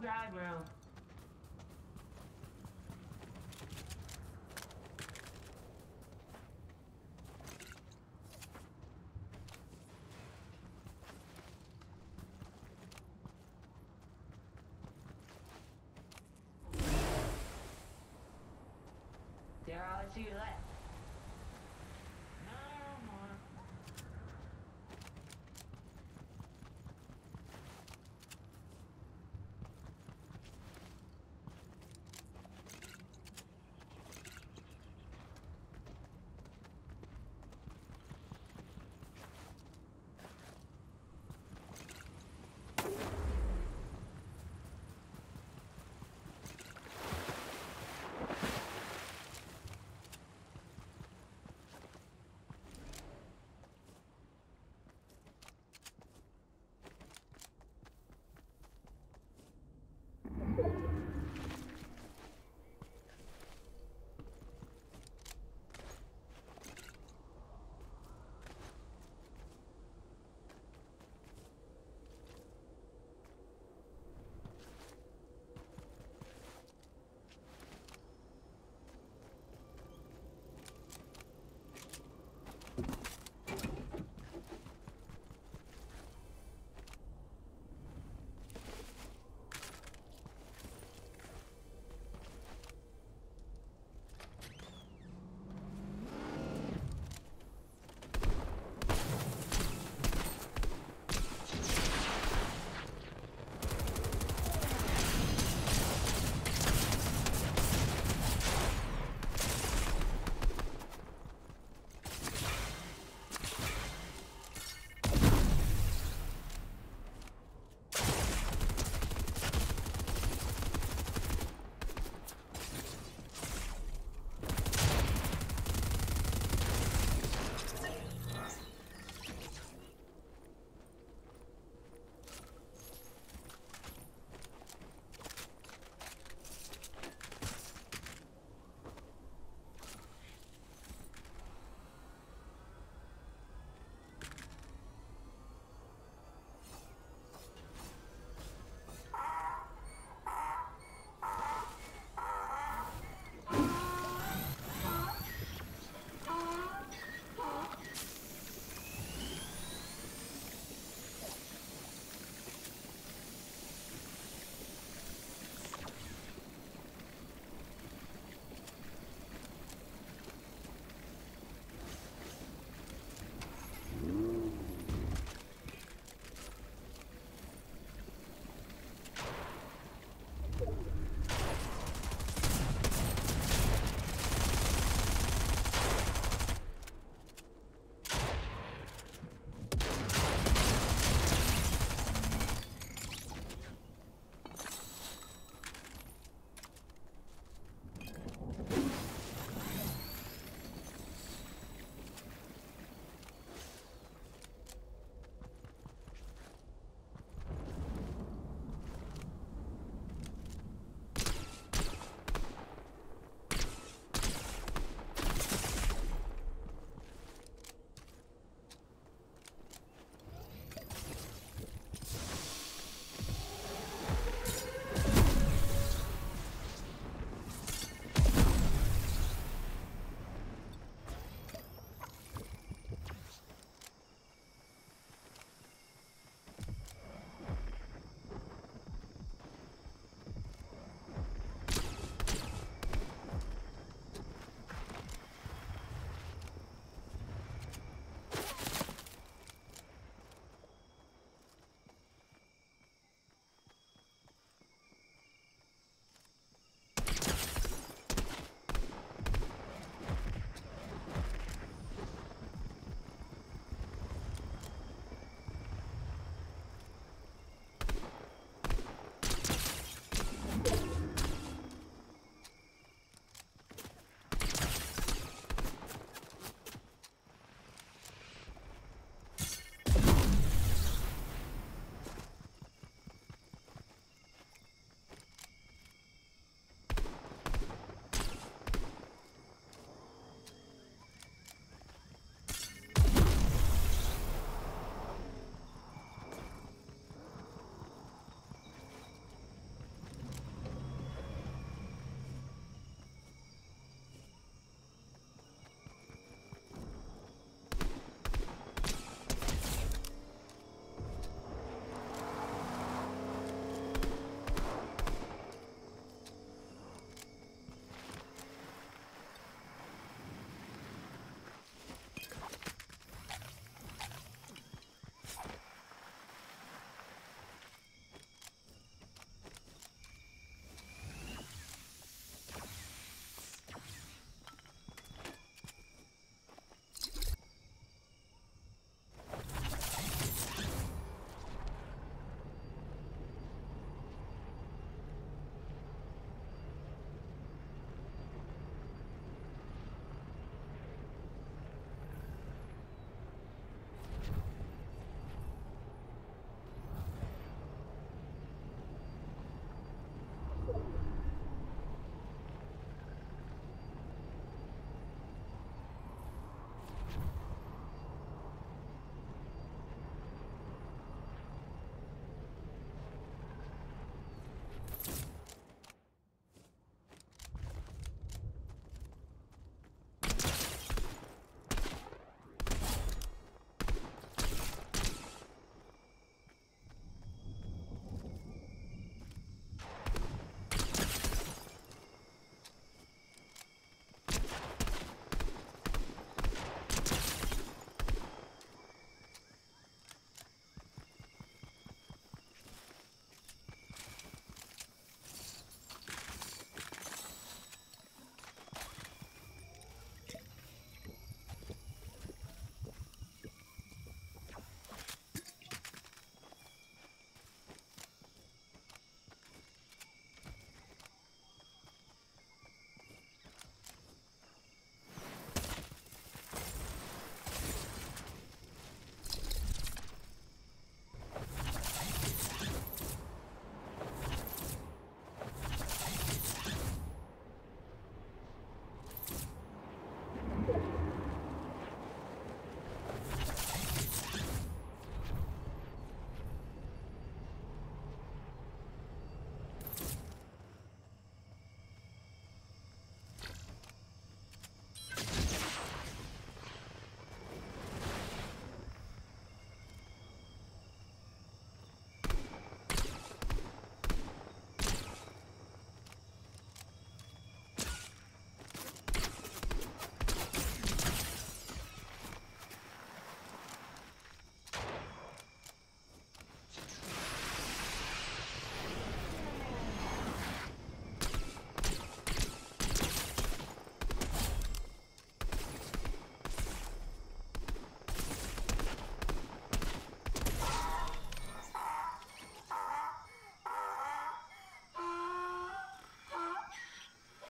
I'll drive, around. There, I'll see you left.